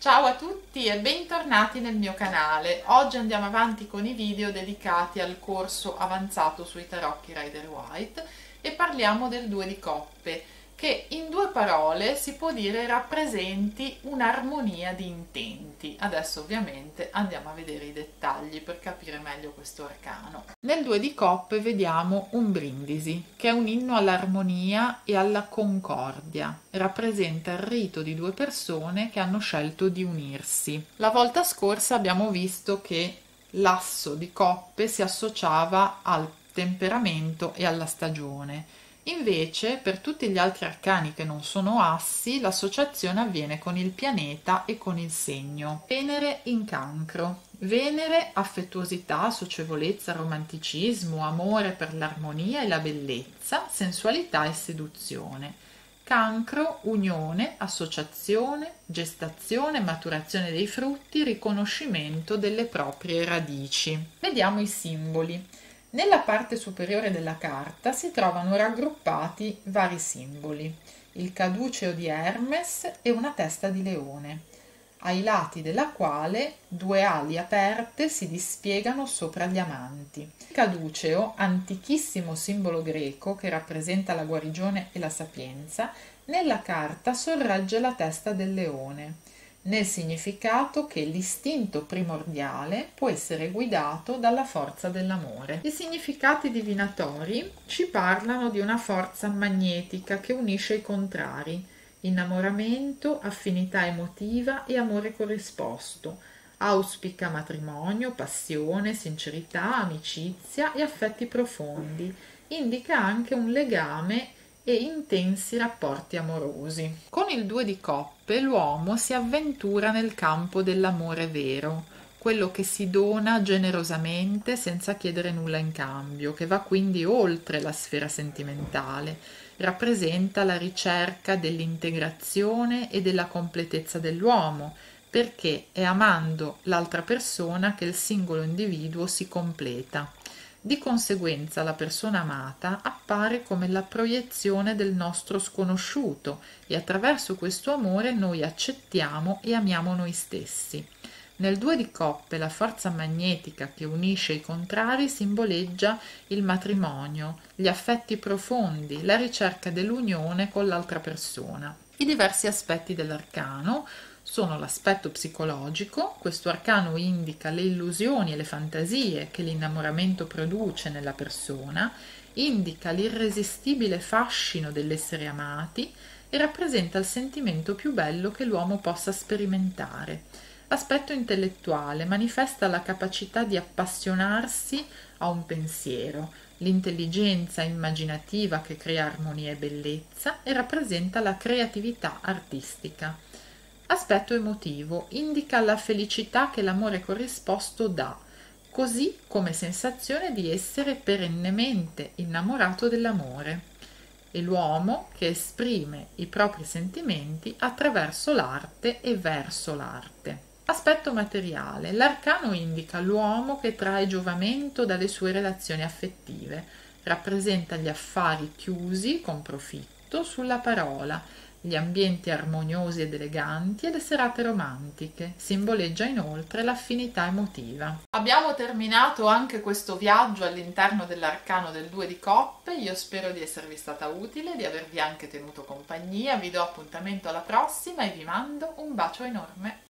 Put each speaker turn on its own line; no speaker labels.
Ciao a tutti e bentornati nel mio canale. Oggi andiamo avanti con i video dedicati al corso avanzato sui tarocchi Rider White e parliamo del due di coppe che in due parole si può dire rappresenti un'armonia di intenti. Adesso ovviamente andiamo a vedere i dettagli per capire meglio questo arcano. Nel due di coppe vediamo un brindisi, che è un inno all'armonia e alla concordia. Rappresenta il rito di due persone che hanno scelto di unirsi. La volta scorsa abbiamo visto che l'asso di coppe si associava al temperamento e alla stagione Invece, per tutti gli altri arcani che non sono assi, l'associazione avviene con il pianeta e con il segno. Venere in cancro. Venere, affettuosità, socievolezza, romanticismo, amore per l'armonia e la bellezza, sensualità e seduzione. Cancro, unione, associazione, gestazione, maturazione dei frutti, riconoscimento delle proprie radici. Vediamo i simboli. Nella parte superiore della carta si trovano raggruppati vari simboli, il caduceo di Hermes e una testa di leone, ai lati della quale due ali aperte si dispiegano sopra gli amanti. Il caduceo, antichissimo simbolo greco che rappresenta la guarigione e la sapienza, nella carta sorregge la testa del leone nel significato che l'istinto primordiale può essere guidato dalla forza dell'amore. I significati divinatori ci parlano di una forza magnetica che unisce i contrari, innamoramento, affinità emotiva e amore corrisposto. Auspica matrimonio, passione, sincerità, amicizia e affetti profondi. Indica anche un legame e intensi rapporti amorosi. Con il due di coppe l'uomo si avventura nel campo dell'amore vero, quello che si dona generosamente senza chiedere nulla in cambio, che va quindi oltre la sfera sentimentale, rappresenta la ricerca dell'integrazione e della completezza dell'uomo, perché è amando l'altra persona che il singolo individuo si completa. Di conseguenza la persona amata appare come la proiezione del nostro sconosciuto e attraverso questo amore noi accettiamo e amiamo noi stessi. Nel due di coppe la forza magnetica che unisce i contrari simboleggia il matrimonio, gli affetti profondi, la ricerca dell'unione con l'altra persona. I diversi aspetti dell'arcano sono l'aspetto psicologico, questo arcano indica le illusioni e le fantasie che l'innamoramento produce nella persona, indica l'irresistibile fascino dell'essere amati e rappresenta il sentimento più bello che l'uomo possa sperimentare. L'aspetto intellettuale manifesta la capacità di appassionarsi a un pensiero, l'intelligenza immaginativa che crea armonia e bellezza e rappresenta la creatività artistica. Aspetto emotivo indica la felicità che l'amore corrisposto dà, così come sensazione di essere perennemente innamorato dell'amore. E l'uomo che esprime i propri sentimenti attraverso l'arte e verso l'arte. Aspetto materiale. L'arcano indica l'uomo che trae giovamento dalle sue relazioni affettive, rappresenta gli affari chiusi con profitto sulla parola gli ambienti armoniosi ed eleganti e le serate romantiche. Simboleggia inoltre l'affinità emotiva. Abbiamo terminato anche questo viaggio all'interno dell'arcano del due di coppe. Io spero di esservi stata utile, di avervi anche tenuto compagnia. Vi do appuntamento alla prossima e vi mando un bacio enorme.